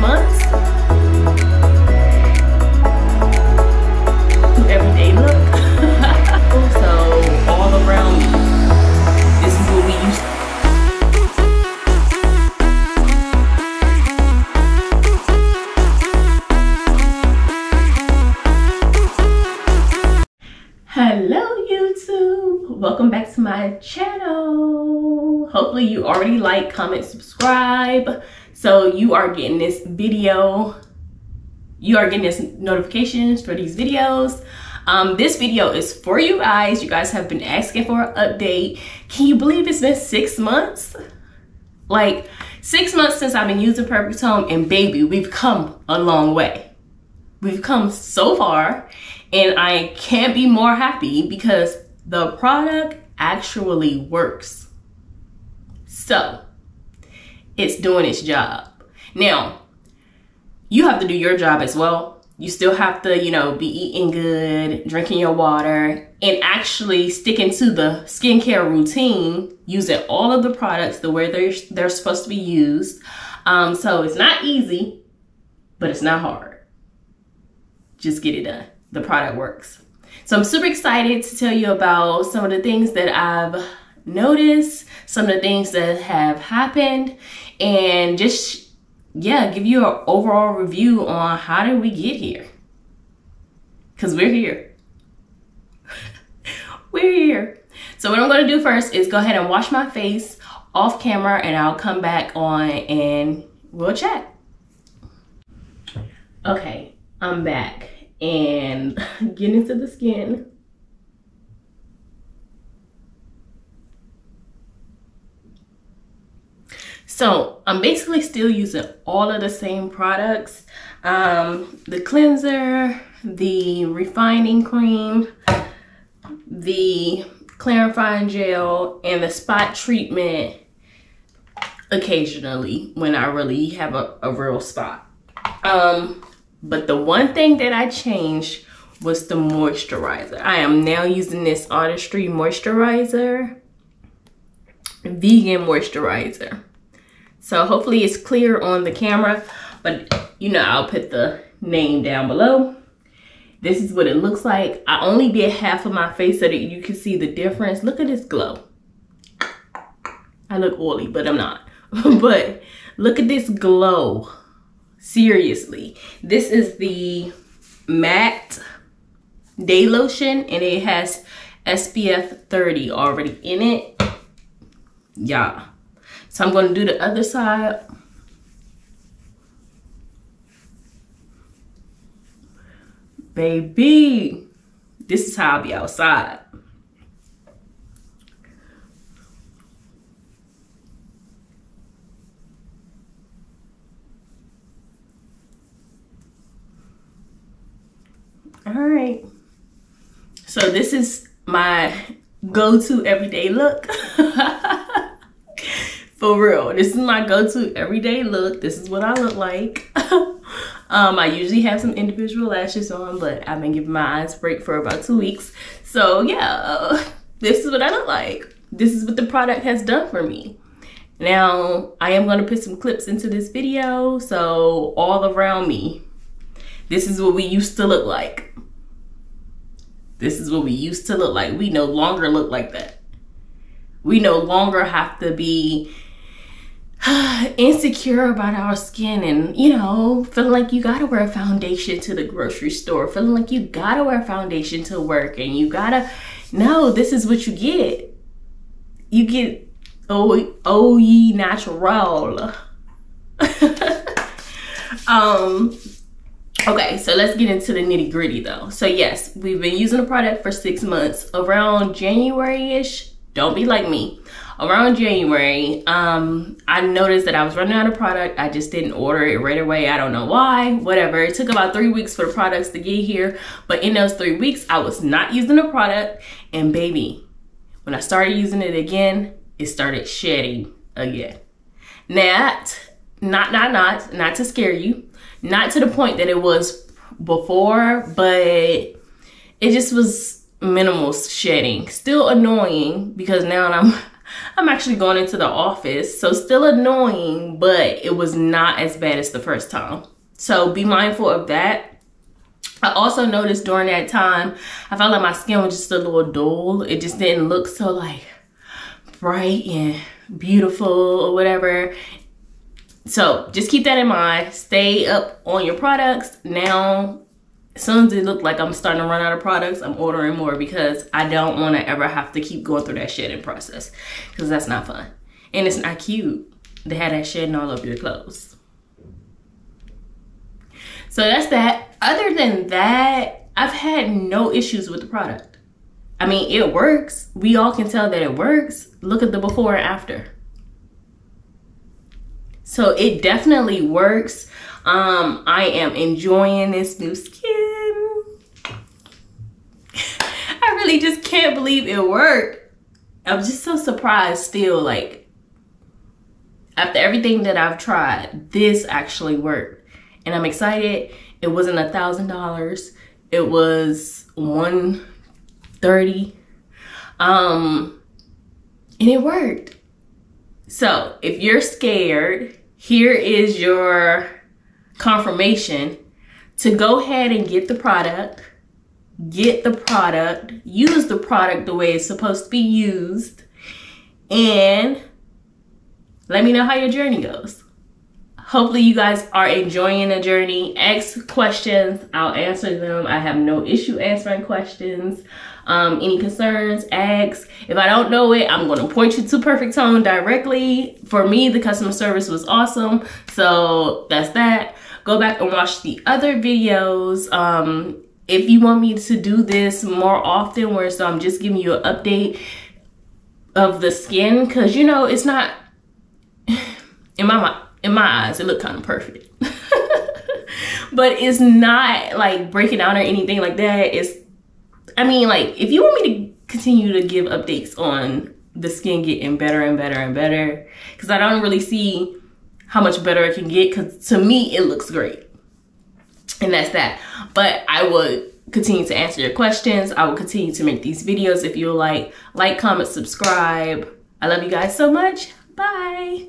months. Everyday look. so all around me, this is what we used Hello YouTube! Welcome back to my channel. Hopefully you already like, comment, subscribe. So you are getting this video, you are getting this notifications for these videos. Um, this video is for you guys. You guys have been asking for an update. Can you believe it's been six months? Like six months since I've been using Perfec Tone and baby, we've come a long way. We've come so far and I can't be more happy because the product actually works. So it's doing its job. Now, you have to do your job as well. You still have to, you know, be eating good, drinking your water, and actually sticking to the skincare routine, using all of the products the way they're, they're supposed to be used. Um, so it's not easy, but it's not hard. Just get it done the product works. So I'm super excited to tell you about some of the things that I've noticed, some of the things that have happened, and just, yeah, give you an overall review on how did we get here. Because we're here. we're here. So what I'm going to do first is go ahead and wash my face off camera and I'll come back on and we'll chat. Okay, I'm back and get into the skin. So I'm basically still using all of the same products. Um, the cleanser, the refining cream, the clarifying gel, and the spot treatment occasionally when I really have a, a real spot. Um, but the one thing that I changed was the moisturizer. I am now using this Artistry moisturizer, vegan moisturizer. So hopefully it's clear on the camera, but you know, I'll put the name down below. This is what it looks like. I only did half of my face so that you can see the difference. Look at this glow. I look oily, but I'm not. but look at this glow. Seriously. This is the matte day lotion and it has SPF 30 already in it. Yeah. So I'm going to do the other side. Baby, this is how I'll be outside. All right. So this is my go-to everyday look. For real, this is my go-to everyday look. This is what I look like. um, I usually have some individual lashes on, but I've been giving my eyes a break for about two weeks. So yeah, this is what I look like. This is what the product has done for me. Now, I am gonna put some clips into this video, so all around me, this is what we used to look like. This is what we used to look like. We no longer look like that. We no longer have to be insecure about our skin and, you know, feeling like you gotta wear foundation to the grocery store, feeling like you gotta wear foundation to work and you gotta, no, this is what you get. You get oh, oh ye natural. um, Okay, so let's get into the nitty gritty though. So yes, we've been using the product for six months. Around January-ish, don't be like me. Around January, um, I noticed that I was running out of product. I just didn't order it right away. I don't know why, whatever. It took about three weeks for the products to get here. But in those three weeks, I was not using the product. And baby, when I started using it again, it started shedding again. Not, not, not, not, not to scare you not to the point that it was before, but it just was minimal shedding. Still annoying because now I'm I'm actually going into the office. So still annoying, but it was not as bad as the first time. So be mindful of that. I also noticed during that time, I felt like my skin was just a little dull. It just didn't look so like bright and beautiful or whatever. So just keep that in mind. Stay up on your products. Now, soon as it look like I'm starting to run out of products, I'm ordering more because I don't want to ever have to keep going through that shedding process because that's not fun. And it's not cute to have that shedding all over your clothes. So that's that. Other than that, I've had no issues with the product. I mean, it works. We all can tell that it works. Look at the before and after. So it definitely works. Um, I am enjoying this new skin. I really just can't believe it worked. I'm just so surprised still, like, after everything that I've tried, this actually worked. And I'm excited. It wasn't a thousand dollars. It was one thirty. Um, and it worked. So if you're scared, here is your confirmation to go ahead and get the product, get the product, use the product the way it's supposed to be used, and let me know how your journey goes. Hopefully you guys are enjoying the journey. Ask questions, I'll answer them. I have no issue answering questions um, any concerns, ask. If I don't know it, I'm going to point you to Perfec Tone directly. For me, the customer service was awesome. So that's that. Go back and watch the other videos. Um, if you want me to do this more often, where so I'm um, just giving you an update of the skin, because you know it's not in my in my eyes it looked kind of perfect, but it's not like breaking out or anything like that. It's I mean, like, if you want me to continue to give updates on the skin getting better and better and better, because I don't really see how much better it can get, because to me, it looks great. And that's that. But I would continue to answer your questions. I will continue to make these videos if you like. Like, comment, subscribe. I love you guys so much. Bye.